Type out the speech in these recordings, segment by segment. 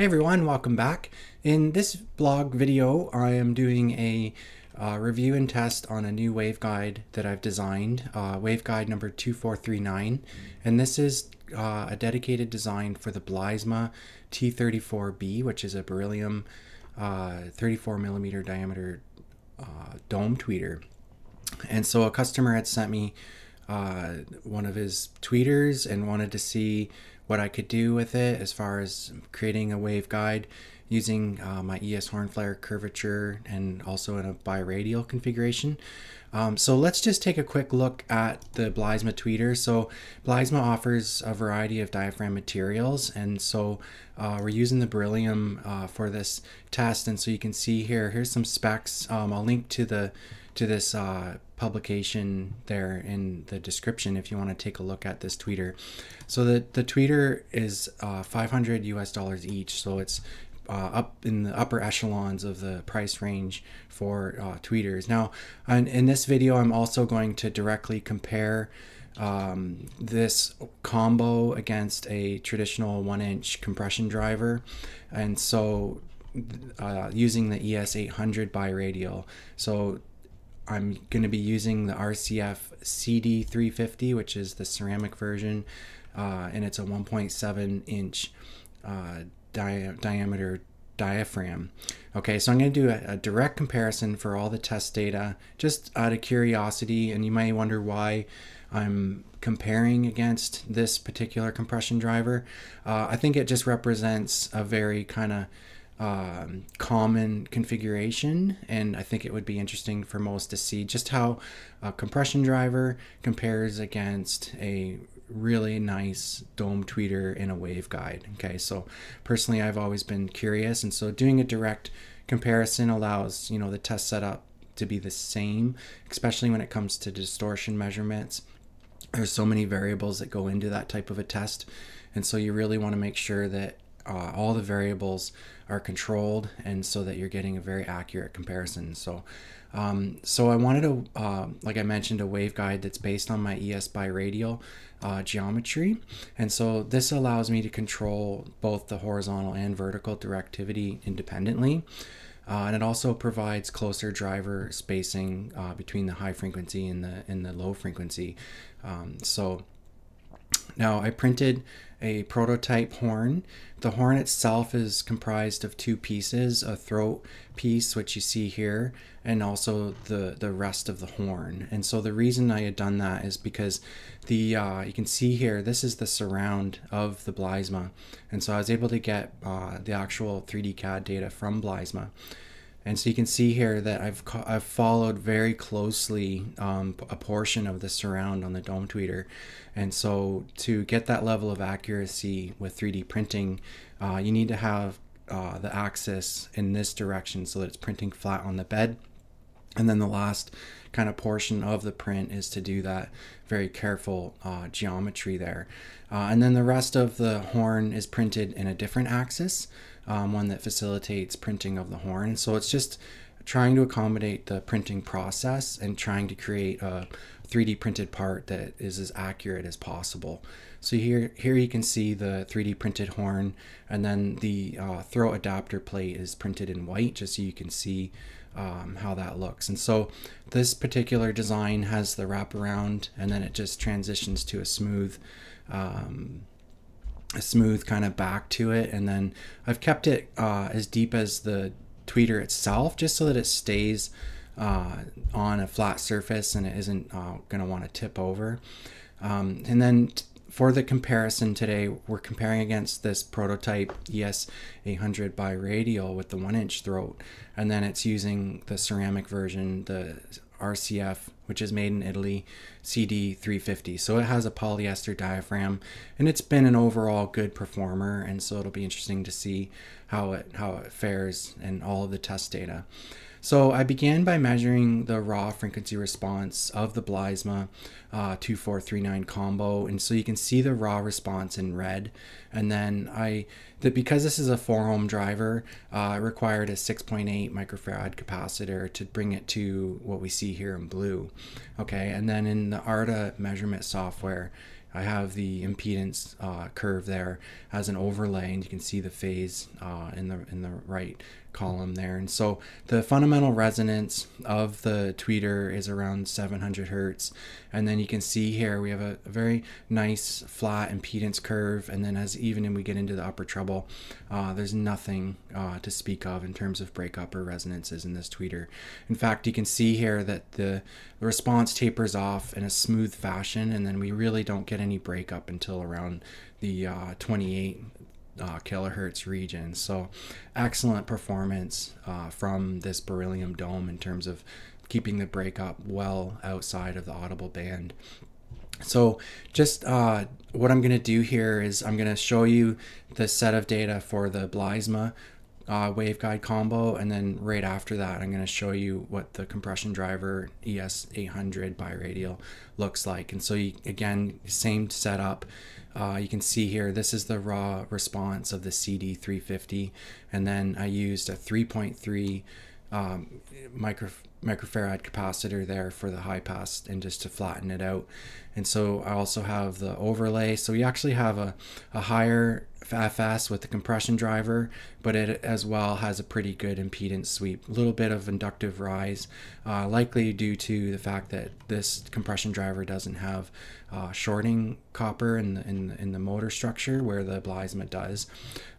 Hey everyone, welcome back. In this blog video, I am doing a uh, review and test on a new waveguide that I've designed, uh, waveguide number 2439. And this is uh, a dedicated design for the Bliesma T34B, which is a beryllium uh, 34 millimeter diameter uh, dome tweeter. And so a customer had sent me uh, one of his tweeters and wanted to see what I could do with it as far as creating a waveguide using uh, my ES Hornflare curvature and also in a biradial configuration. Um, so let's just take a quick look at the Bliesma tweeter. So Bliesma offers a variety of diaphragm materials and so uh, we're using the beryllium uh, for this test and so you can see here, here's some specs. Um, I'll link to the to this uh, publication there in the description if you want to take a look at this tweeter. So the, the tweeter is uh, 500 US dollars each. So it's uh, up in the upper echelons of the price range for uh, tweeters. Now, in this video, I'm also going to directly compare um, this combo against a traditional one inch compression driver. And so uh, using the ES800 biradial. So I'm going to be using the RCF CD350, which is the ceramic version, uh, and it's a 1.7 inch uh, di diameter diaphragm. Okay, so I'm going to do a, a, direct comparison for all the test data just out of curiosity, and you may wonder why I'm comparing against this particular compression driver. Uh, I think it just represents a very kind of um, common configuration and I think it would be interesting for most to see just how a compression driver compares against a really nice dome tweeter in a waveguide okay? So personally I've always been curious and so doing a direct comparison allows you know the test setup to be the same especially when it comes to distortion measurements. There's so many variables that go into that type of a test and so you really want to make sure that uh, all the variables are controlled and so that you're getting a very accurate comparison. So, um, so I wanted to, uh, like I mentioned, a waveguide that's based on my ES biradial uh, geometry. And so this allows me to control both the horizontal and vertical directivity independently. Uh, and it also provides closer driver spacing uh, between the high frequency and the and the low frequency. Um, so now I printed a prototype horn. The horn itself is comprised of two pieces, a throat piece, which you see here, and also the, the rest of the horn. And so the reason I had done that is because the uh, you can see here, this is the surround of the Bliesma. And so I was able to get uh, the actual 3D CAD data from Bliesma. And so you can see here that I've, I've followed very closely um, a portion of the surround on the dome tweeter. And so to get that level of accuracy with 3D printing, uh, you need to have uh, the axis in this direction so that it's printing flat on the bed. And then the last kind of portion of the print is to do that very careful uh, geometry there. Uh, and then the rest of the horn is printed in a different axis um, one that facilitates printing of the horn. So it's just trying to accommodate the printing process and trying to create a 3D printed part that is as accurate as possible. So here, here you can see the 3D printed horn and then the uh, throat adapter plate is printed in white just so you can see um, how that looks. And so this particular design has the wraparound and then it just transitions to a smooth um, a smooth kind of back to it. And then I've kept it uh, as deep as the tweeter itself just so that it stays uh, on a flat surface and it isn't uh, going to want to tip over. Um, and then for the comparison today we're comparing against this prototype ES 800 biradial with the one inch throat. And then it's using the ceramic version the RCF, which is made in Italy, CD350. So it has a polyester diaphragm and it's been an overall good performer. And so it'll be interesting to see how it, how it fares and all of the test data. So I began by measuring the raw frequency response of the Bliesma uh, 2439 combo. And so you can see the raw response in red. And then I, that because this is a 4 ohm driver, uh, I required a 6.8 microfarad capacitor to bring it to what we see here in blue. Okay, and then in the ARTA measurement software, I have the impedance uh, curve there as an overlay, and you can see the phase uh, in the in the right column there. And so the fundamental resonance of the tweeter is around 700 hertz. And then you can see here we have a, very nice flat impedance curve. And then as even when we get into the upper treble, uh, there's nothing uh, to speak of in terms of breakup or resonances in this tweeter. In fact, you can see here that the response tapers off in a smooth fashion, and then we really don't get any breakup until around the uh, 28 uh, kilohertz region. So excellent performance uh, from this beryllium dome in terms of keeping the breakup well outside of the audible band. So just uh, what I'm going to do here is I'm going to show you the set of data for the Bliesma uh, waveguide combo and then right after that I'm going to show you what the compression driver ES800 biradial looks like and so you, again same setup uh, you can see here, this is the raw response of the CD350. And then I used a 3.3 um, micro, microfarad capacitor there for the high pass and just to flatten it out. And so I also have the overlay. So you actually have a, a higher FS with the compression driver, but it as well has a pretty good impedance sweep. A little bit of inductive rise, uh, likely due to the fact that this compression driver doesn't have uh, shorting copper in the, in, in the motor structure where the Bliesma does.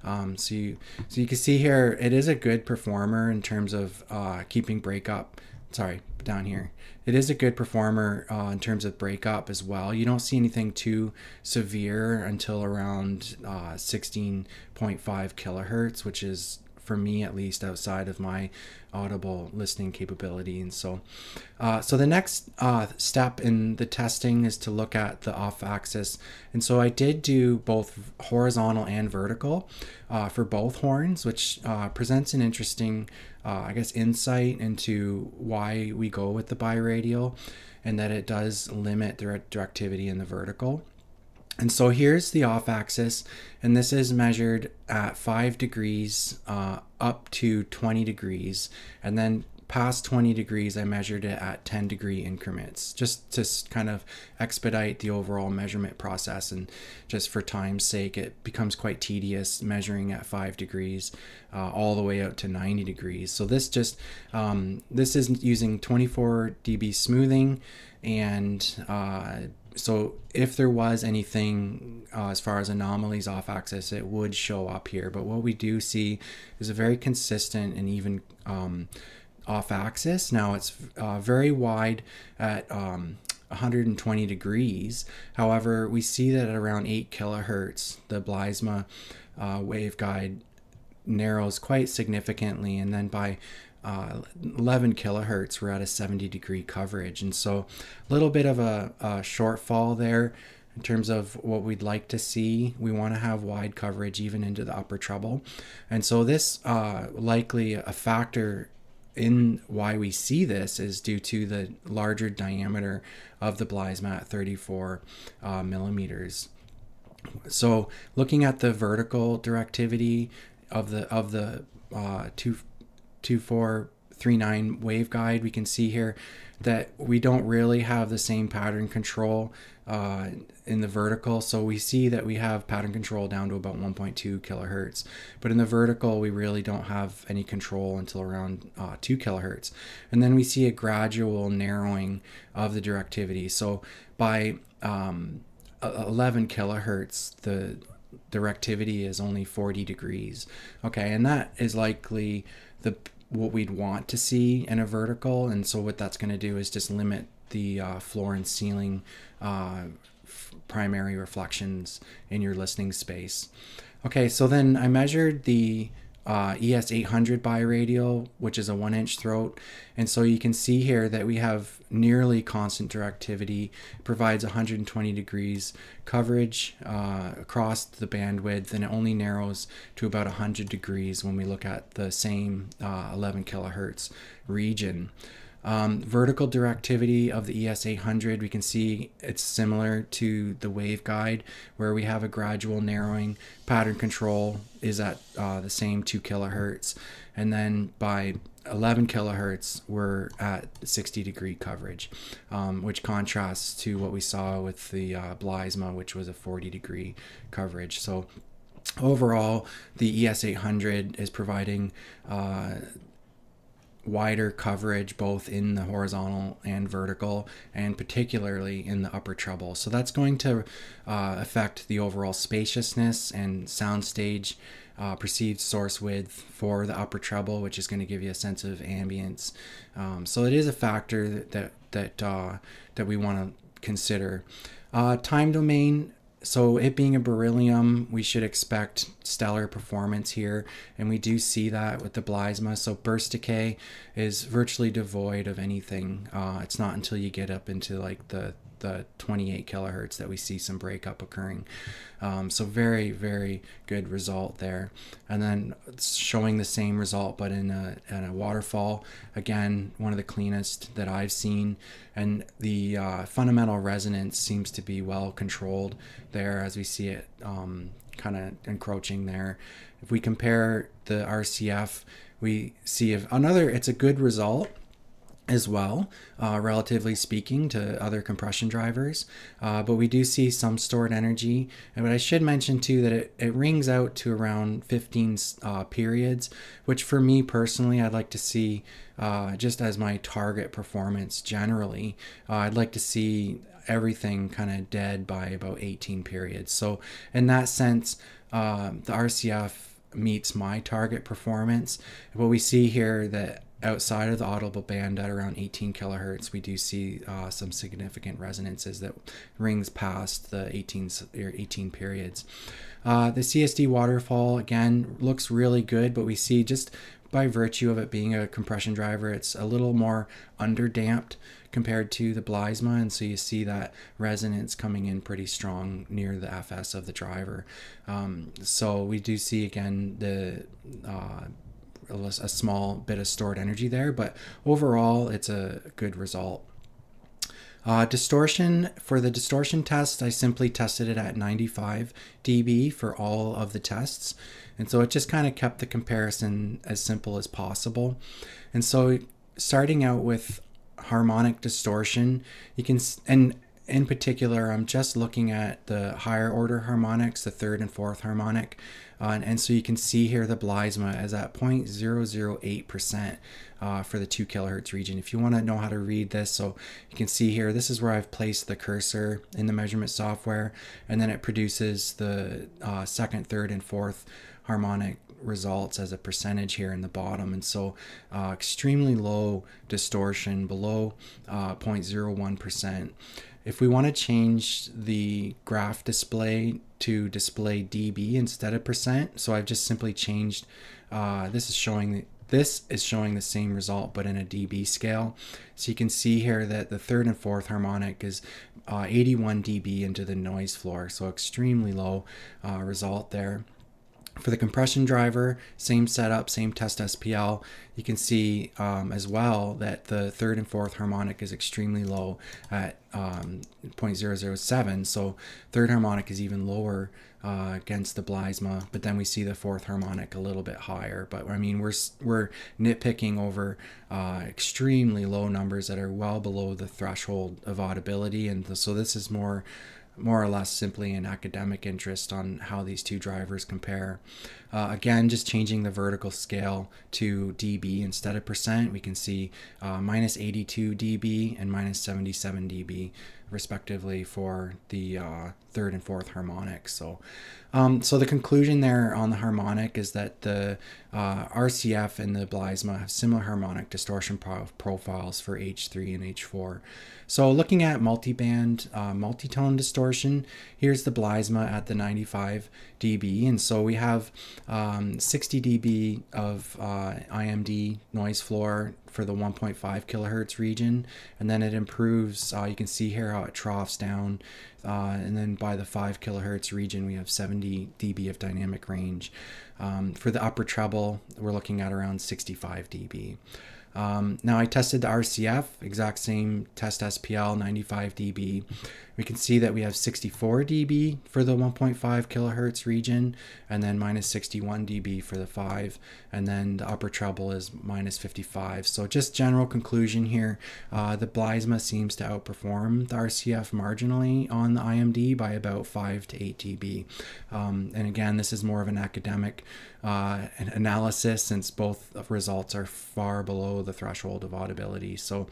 Um, so you so you can see here it is a good performer in terms of uh, keeping breakup. Sorry, down here. It is a good performer uh, in terms of breakup as well. You don't see anything too severe until around uh, 16.5 kilohertz, which is for me at least outside of my audible listening capability. And so uh, so the next uh, step in the testing is to look at the off axis and so I did do both horizontal and vertical uh, for both horns which uh, presents an interesting uh, I guess insight into why we go with the biradial and that it does limit the directivity in the vertical and so here's the off axis, and this is measured at 5 degrees uh, up to 20 degrees. And then past 20 degrees, I measured it at 10 degree increments, just to kind of expedite the overall measurement process. And just for time's sake, it becomes quite tedious measuring at 5 degrees uh, all the way out to 90 degrees. So this just, um, this is using 24 dB smoothing and uh, so if there was anything uh, as far as anomalies off axis, it would show up here. But what we do see is a very consistent and even um, off axis. Now it's uh, very wide at um, 120 degrees. However, we see that at around 8 kilohertz, the Bliesma uh, waveguide narrows quite significantly. And then by uh, 11 kilohertz, we're at a 70 degree coverage. And so a little bit of a, a shortfall there in terms of what we'd like to see. We want to have wide coverage even into the upper treble. And so this uh, likely a factor in why we see this is due to the larger diameter of the Bliesma at 34 uh, millimeters. So looking at the vertical directivity of the of the uh, two 2439 waveguide, we can see here that we don't really have the same pattern control uh, in the vertical. So we see that we have pattern control down to about 1.2 kilohertz. But in the vertical, we really don't have any control until around uh, 2 kilohertz. And then we see a gradual narrowing of the directivity. So by um, 11 kilohertz, the directivity is only 40 degrees. Okay, and that is likely the what we'd want to see in a vertical. And so what that's going to do is just limit the uh, floor and ceiling uh, primary reflections in your listening space. Okay, so then I measured the uh, ES800 biradial, which is a one inch throat. And so you can see here that we have nearly constant directivity, provides 120 degrees coverage uh, across the bandwidth, and it only narrows to about 100 degrees when we look at the same uh, 11 kilohertz region. Um, vertical directivity of the ES800, we can see it's similar to the waveguide where we have a gradual narrowing. Pattern control is at uh, the same 2 kilohertz. And then by 11 kilohertz we're at 60 degree coverage um, which contrasts to what we saw with the uh, Bliesma which was a 40 degree coverage so overall the ES800 is providing uh, wider coverage both in the horizontal and vertical and particularly in the upper treble. So that's going to uh, affect the overall spaciousness and soundstage uh, perceived source width for the upper treble which is going to give you a sense of ambience. Um, so it is a factor that that that, uh, that we want to consider. Uh, time domain so it being a beryllium, we should expect stellar performance here, and we do see that with the Bliesma. So burst decay is virtually devoid of anything. Uh, it's not until you get up into like the the 28 kilohertz that we see some breakup occurring. Um, so very, very good result there. And then showing the same result, but in a, in a waterfall. Again, one of the cleanest that I've seen. And the uh, fundamental resonance seems to be well controlled there as we see it um, kind of encroaching there. If we compare the RCF, we see if another, it's a good result as well, uh, relatively speaking to other compression drivers. Uh, but we do see some stored energy. And what I should mention too that it, it rings out to around 15 uh, periods, which for me personally, I'd like to see uh, just as my target performance generally. Uh, I'd like to see everything kind of dead by about 18 periods. So in that sense, uh, the RCF meets my target performance. What we see here that outside of the audible band at around 18 kilohertz, we do see uh, some significant resonances that rings past the 18 or 18 periods. Uh, the CSD waterfall again looks really good, but we see just by virtue of it being a compression driver, it's a little more underdamped compared to the Bliesma, and so you see that resonance coming in pretty strong near the FS of the driver. Um, so we do see again the uh, a small bit of stored energy there, but overall it's a good result. Uh, distortion, for the distortion test, I simply tested it at 95 dB for all of the tests. And so it just kind of kept the comparison as simple as possible. And so starting out with harmonic distortion, you can, and in particular, I'm just looking at the higher order harmonics, the third and fourth harmonic. Uh, and, and, so you can see here the Bliesma is at 0.008% uh, for the 2 kilohertz region. If you want to know how to read this, so you can see here, this is where I've placed the cursor in the measurement software, and then it produces the uh, second, third, and fourth harmonic results as a percentage here in the bottom and so uh, extremely low distortion below 0.01% uh, if we want to change the graph display to display dB instead of percent, so I've just simply changed, uh, this is showing this is showing the same result but in a dB scale. So you can see here that the third and fourth harmonic is uh, 81 dB into the noise floor, so extremely low uh, result there. For the compression driver, same setup, same test SPL. You can see um, as well that the third and fourth harmonic is extremely low at um, 0.007. So third harmonic is even lower uh, against the Bliesma, but then we see the fourth harmonic a little bit higher. But I mean, we're we're nitpicking over uh, extremely low numbers that are well below the threshold of audibility, and so this is more more or less simply an academic interest on how these two drivers compare. Uh, again, just changing the vertical scale to dB instead of percent, we can see uh, minus 82 dB and minus 77 dB respectively for the uh, third and fourth harmonics. So, um, so the conclusion there on the harmonic is that the uh, RCF and the Bliesma have similar harmonic distortion pro profiles for H3 and H4. So looking at multiband uh, multitone distortion, here's the Bliesma at the 95 dB, and so we have um, 60 dB of uh, IMD noise floor for the 1.5 kilohertz region, and then it improves. Uh, you can see here how it troughs down, uh, and then by the 5 kilohertz region, we have 70 dB of dynamic range. Um, for the upper treble, we're looking at around 65 dB. Um, now I tested the RCF, exact same test SPL, 95 dB. We can see that we have 64 dB for the 1.5 kilohertz region, and then minus 61 dB for the 5, and then the upper treble is minus 55. So just general conclusion here, uh, the Bliesma seems to outperform the RCF marginally on the IMD by about 5 to 8 dB. Um, and again, this is more of an academic uh, analysis since both results are far below the threshold of audibility. So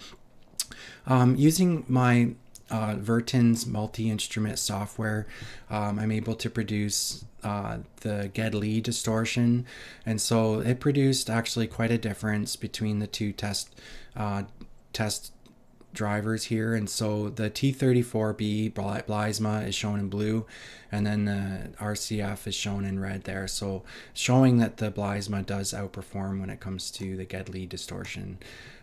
um, using my uh, Virtins multi-instrument software, um, I'm able to produce uh, the GedLee distortion, and so it produced actually quite a difference between the two test uh, test drivers here. And so the T34B Bliesma is shown in blue and then the RCF is shown in red there. So showing that the Bliesma does outperform when it comes to the GedLee distortion.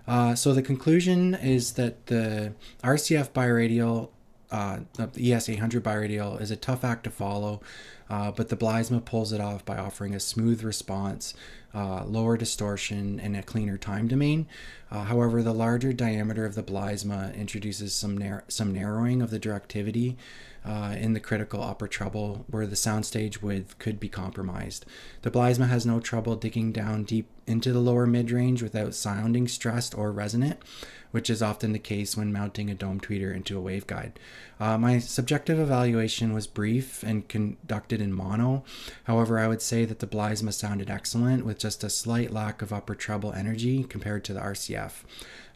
Uh, so the conclusion is that the RCF biradial uh, the ES800 biradial is a tough act to follow, uh, but the Bliesma pulls it off by offering a smooth response, uh, lower distortion, and a cleaner time domain. Uh, however, the larger diameter of the Bliesma introduces some, nar some narrowing of the directivity uh, in the critical upper treble where the soundstage width could be compromised. The Bliesma has no trouble digging down deep into the lower mid-range without sounding stressed or resonant, which is often the case when mounting a dome tweeter into a waveguide. Uh, my subjective evaluation was brief and conducted in mono. However, I would say that the Bliesma sounded excellent with just a slight lack of upper treble energy compared to the RCF.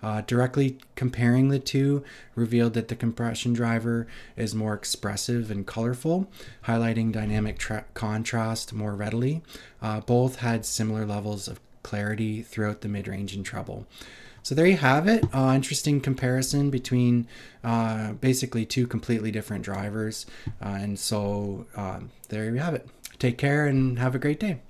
Uh, directly comparing the two revealed that the compression driver is more expressive and colorful, highlighting dynamic contrast more readily. Uh, both had similar levels of clarity throughout the mid-range and treble. So there you have it. Uh, interesting comparison between uh, basically two completely different drivers. Uh, and so um, there you have it. Take care and have a great day.